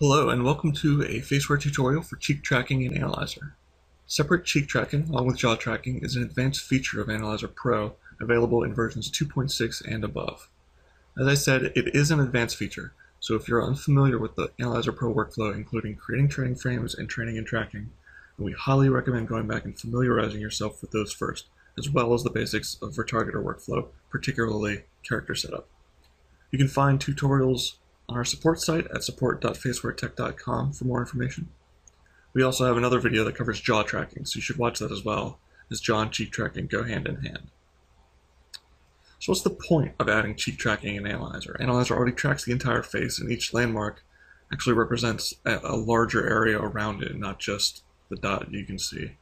Hello and welcome to a faceware tutorial for cheek tracking in Analyzer. Separate cheek tracking, along with jaw tracking, is an advanced feature of Analyzer Pro available in versions 2.6 and above. As I said, it is an advanced feature, so if you're unfamiliar with the Analyzer Pro workflow, including creating training frames and training and tracking, we highly recommend going back and familiarizing yourself with those first, as well as the basics of retargeter workflow, particularly character setup. You can find tutorials on our support site at support.facewaretech.com for more information. We also have another video that covers jaw tracking, so you should watch that as well, as jaw and cheek tracking go hand in hand. So what's the point of adding cheek tracking in Analyzer? Analyzer already tracks the entire face, and each landmark actually represents a, larger area around it, not just the dot you can see.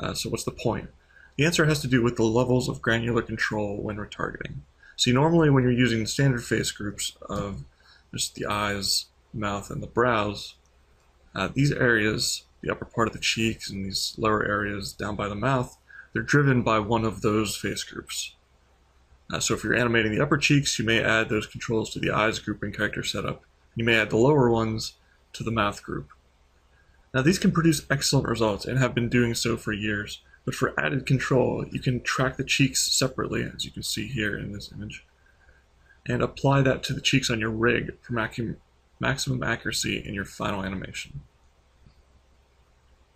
Uh, so what's the point? The answer has to do with the levels of granular control when retargeting. See, normally when you're using standard face groups of just the eyes, mouth, and the brows, uh, these areas, the upper part of the cheeks and these lower areas down by the mouth, they're driven by one of those face groups. Uh, so if you're animating the upper cheeks, you may add those controls to the eyes group in character setup. You may add the lower ones to the mouth group. Now these can produce excellent results and have been doing so for years, but for added control, you can track the cheeks separately, as you can see here in this image and apply that to the cheeks on your rig for maximum accuracy in your final animation.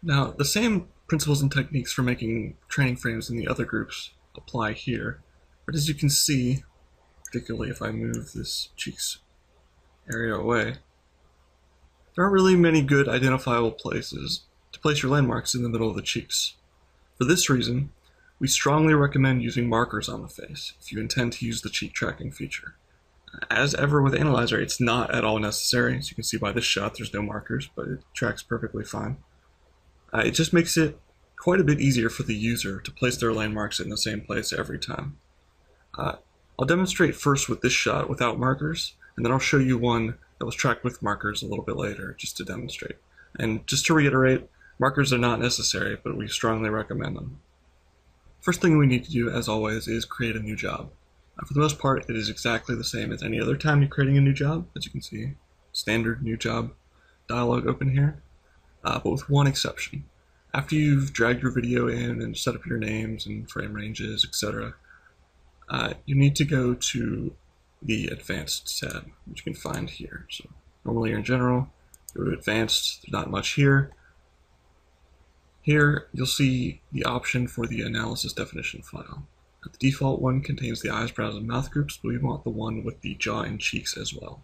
Now, the same principles and techniques for making training frames in the other groups apply here, but as you can see, particularly if I move this cheeks area away, there aren't really many good identifiable places to place your landmarks in the middle of the cheeks. For this reason, we strongly recommend using markers on the face if you intend to use the cheek tracking feature. As ever with Analyzer, it's not at all necessary. As you can see by this shot, there's no markers, but it tracks perfectly fine. Uh, it just makes it quite a bit easier for the user to place their landmarks in the same place every time. Uh, I'll demonstrate first with this shot without markers, and then I'll show you one that was tracked with markers a little bit later, just to demonstrate. And just to reiterate, markers are not necessary, but we strongly recommend them. First thing we need to do, as always, is create a new job. For the most part, it is exactly the same as any other time you're creating a new job, as you can see. Standard new job dialog open here, uh, but with one exception. After you've dragged your video in and set up your names and frame ranges, etc., uh, you need to go to the Advanced tab, which you can find here. So normally you're in General, go to Advanced, there's not much here. Here, you'll see the option for the analysis definition file. The default one contains the eyes, brows, and mouth groups, but we want the one with the jaw and cheeks as well.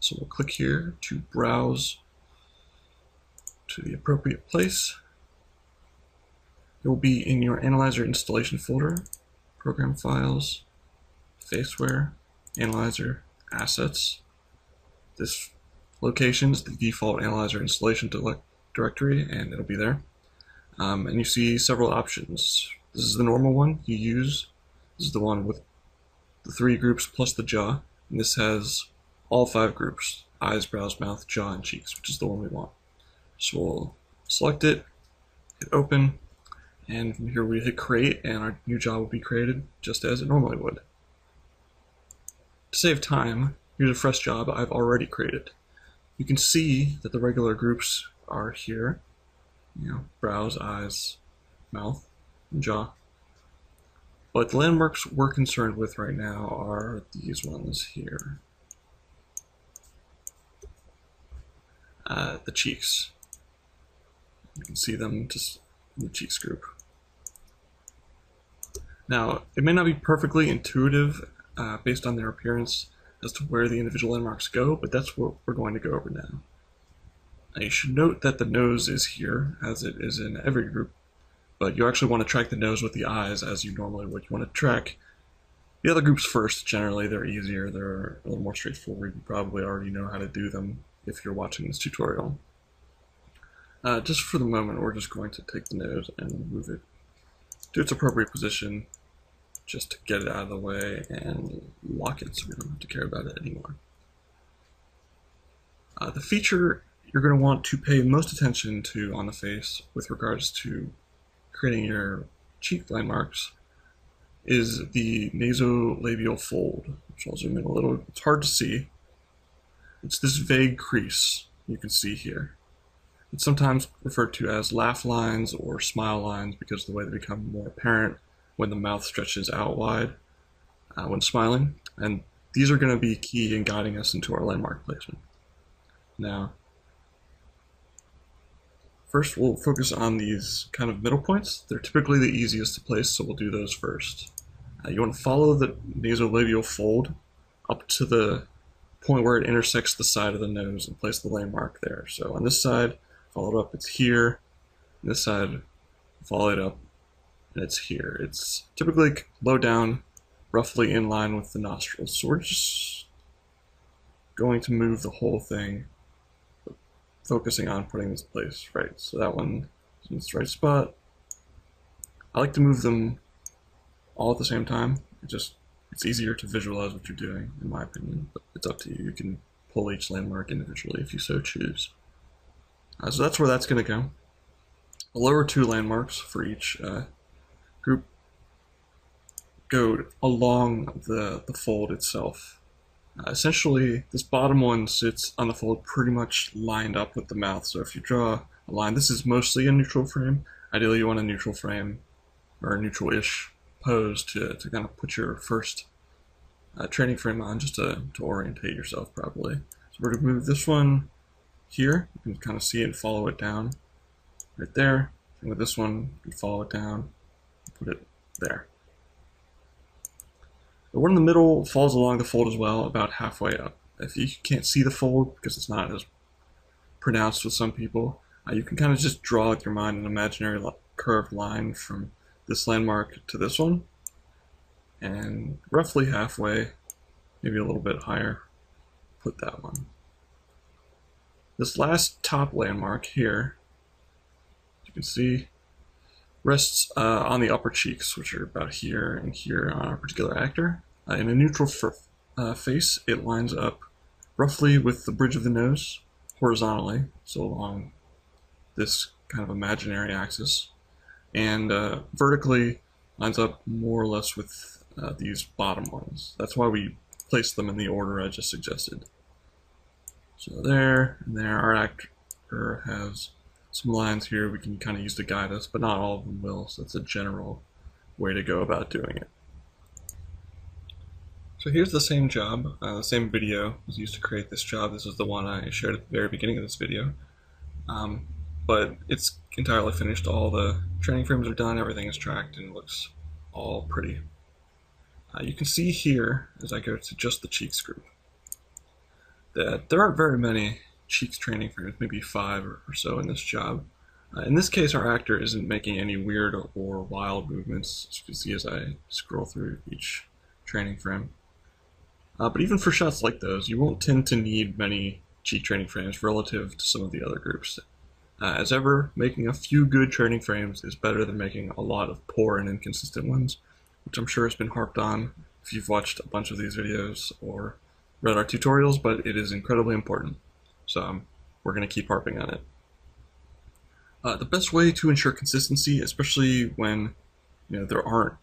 So we'll click here to browse to the appropriate place. It will be in your Analyzer installation folder, Program Files, Faceware, Analyzer, Assets. This location is the default Analyzer installation directory, and it'll be there. Um, and you see several options this is the normal one you use. This is the one with the three groups plus the jaw. And this has all five groups, eyes, brows, mouth, jaw, and cheeks, which is the one we want. So we'll select it, hit open, and from here we hit create, and our new jaw will be created just as it normally would. To save time, here's a fresh job I've already created. You can see that the regular groups are here, you know, brows, eyes, mouth jaw. But the landmarks we're concerned with right now are these ones here. Uh, the cheeks. You can see them just in the cheeks group. Now, it may not be perfectly intuitive uh, based on their appearance as to where the individual landmarks go, but that's what we're going to go over now. Now, you should note that the nose is here, as it is in every group, but you actually want to track the nose with the eyes as you normally would. You want to track the other groups first. Generally, they're easier. They're a little more straightforward. You probably already know how to do them if you're watching this tutorial. Uh, just for the moment, we're just going to take the nose and move it to its appropriate position just to get it out of the way and lock it so we don't have to care about it anymore. Uh, the feature you're going to want to pay most attention to on the face with regards to creating your cheek landmarks is the nasolabial fold, which I'll zoom in a little. It's hard to see. It's this vague crease you can see here. It's sometimes referred to as laugh lines or smile lines because of the way they become more apparent when the mouth stretches out wide uh, when smiling. And these are going to be key in guiding us into our landmark placement. Now, first we'll focus on these kind of middle points. They're typically the easiest to place, so we'll do those first. Uh, you want to follow the nasolabial fold up to the point where it intersects the side of the nose and place the landmark there. So on this side, follow it up, it's here. On this side, follow it up, and it's here. It's typically low down, roughly in line with the nostrils. So we're just going to move the whole thing, focusing on putting this place right. So that one is in its right spot. I like to move them all at the same time. It just it's easier to visualize what you're doing, in my opinion. But it's up to you. You can pull each landmark individually if you so choose. Uh, so that's where that's going to go. The lower two landmarks for each uh, group go along the, the fold itself. Uh, essentially, this bottom one sits on the fold pretty much lined up with the mouth. So if you draw a line, this is mostly a neutral frame. Ideally, you want a neutral frame or a neutral-ish pose to, to kind of put your first uh, training frame on just to, to orientate yourself properly. So we're going to move this one here. You can kind of see it and follow it down right there. And with this one, you follow it down, put it there. The one in the middle falls along the fold as well, about halfway up. If you can't see the fold, because it's not as pronounced with some people, uh, you can kind of just draw with your mind an imaginary curved line from this landmark to this one. And roughly halfway, maybe a little bit higher, put that one. This last top landmark here, you can see, rests uh, on the upper cheeks, which are about here and here on our particular actor. Uh, in a neutral uh, face, it lines up roughly with the bridge of the nose, horizontally, so along this kind of imaginary axis, and uh, vertically lines up more or less with uh, these bottom ones. That's why we place them in the order I just suggested. So there, and there, our actor has some lines here we can kind of use to guide us, but not all of them will, so that's a general way to go about doing it. So here's the same job, uh, the same video was used to create this job. This is the one I shared at the very beginning of this video. Um, but it's entirely finished. All the training frames are done, everything is tracked, and looks all pretty. Uh, you can see here, as I go to just the cheeks group, that there aren't very many cheeks training frames, maybe five or, or so in this job. Uh, in this case, our actor isn't making any weird or wild movements, as you can see as I scroll through each training frame. Uh, but even for shots like those, you won't tend to need many cheek training frames relative to some of the other groups. Uh, as ever, making a few good training frames is better than making a lot of poor and inconsistent ones, which I'm sure has been harped on if you've watched a bunch of these videos or read our tutorials, but it is incredibly important. So um, we're going to keep harping on it. Uh, the best way to ensure consistency, especially when you know there aren't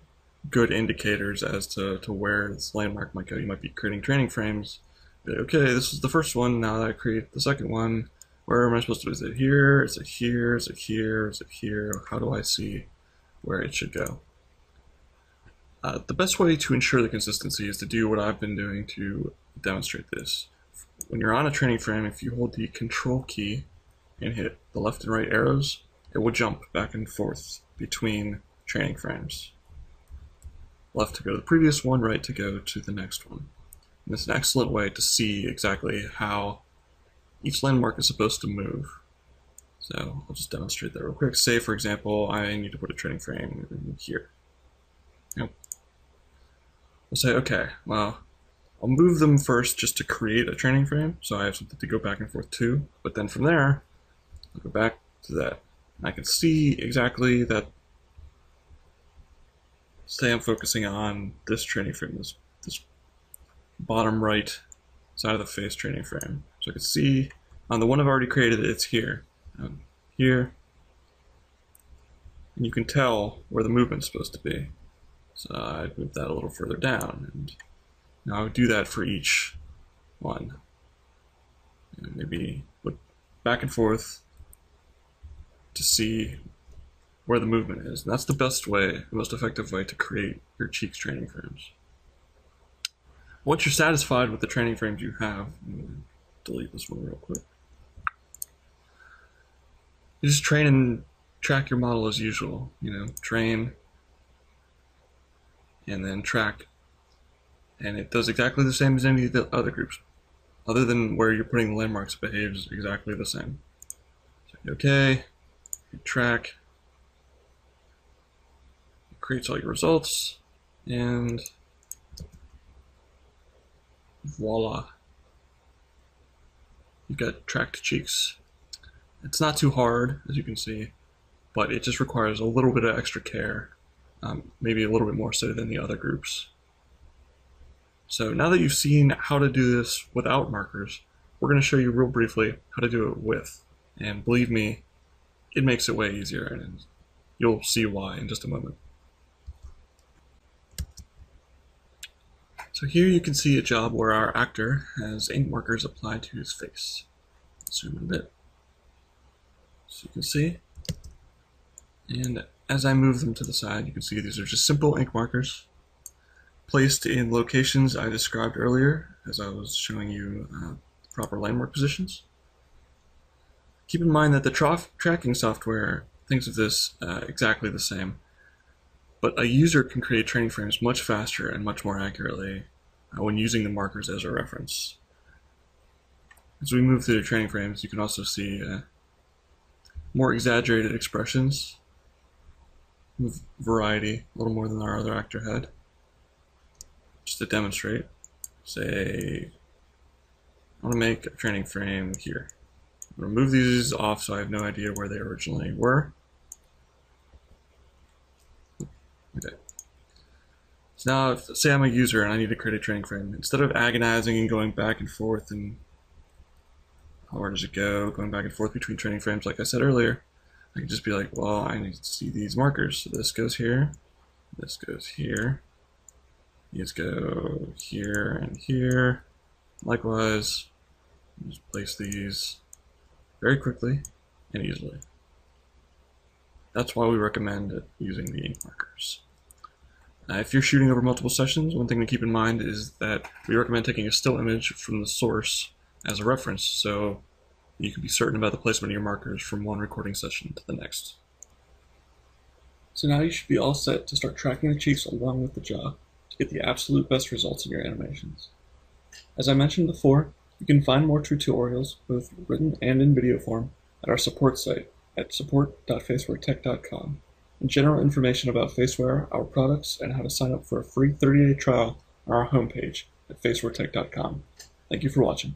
good indicators as to, to where this landmark might go. You might be creating training frames. Okay, this is the first one. Now that I create the second one, where am I supposed to? Is it here? Is it here? Is it here? Is it here? How do I see where it should go? Uh, the best way to ensure the consistency is to do what I've been doing to demonstrate this when you're on a training frame, if you hold the control key and hit the left and right arrows, it will jump back and forth between training frames. Left to go to the previous one, right to go to the next one. And it's an excellent way to see exactly how each landmark is supposed to move. So I'll just demonstrate that real quick. Say, for example, I need to put a training frame here. Yep. We'll say, okay, well, I'll move them first just to create a training frame, so I have something to go back and forth to. But then from there, I'll go back to that. And I can see exactly that, say I'm focusing on this training frame, this, this bottom right side of the face training frame. So I can see on the one I've already created, it's here. Um, here. And you can tell where the movement's supposed to be. So I'd move that a little further down. and now I would do that for each one. And maybe put back and forth to see where the movement is. And that's the best way, the most effective way to create your cheeks training frames. Once you're satisfied with the training frames you have, delete this one real quick. You just train and track your model as usual. You know, train and then track. And it does exactly the same as any of the other groups. Other than where you're putting the landmarks, behaves exactly the same. So, okay, track, it creates all your results, and voila. You've got tracked cheeks. It's not too hard, as you can see, but it just requires a little bit of extra care, um, maybe a little bit more so than the other groups. So now that you've seen how to do this without markers, we're going to show you real briefly how to do it with. And believe me, it makes it way easier, and you'll see why in just a moment. So here you can see a job where our actor has ink markers applied to his face. Zoom in a bit. So you can see. And as I move them to the side, you can see these are just simple ink markers placed in locations I described earlier as I was showing you uh, proper landmark positions. Keep in mind that the tracking software thinks of this uh, exactly the same. But a user can create training frames much faster and much more accurately uh, when using the markers as a reference. As we move through the training frames, you can also see uh, more exaggerated expressions, variety, a little more than our other actor had. Just to demonstrate, say, I want to make a training frame here. Remove these off so I have no idea where they originally were. Okay. So now, if, say I'm a user and I need to create a training frame, instead of agonizing and going back and forth and where does it go, going back and forth between training frames like I said earlier, I can just be like, well, I need to see these markers. So this goes here, this goes here, these go here and here. Likewise, just place these very quickly and easily. That's why we recommend using the ink markers. Uh, if you're shooting over multiple sessions, one thing to keep in mind is that we recommend taking a still image from the source as a reference so you can be certain about the placement of your markers from one recording session to the next. So now you should be all set to start tracking the cheeks along with the jaw get the absolute best results in your animations. As I mentioned before, you can find more tutorials, both written and in video form, at our support site at support.facewaretech.com and general information about Faceware, our products, and how to sign up for a free 30-day trial on our homepage at facewaretech.com. Thank you for watching.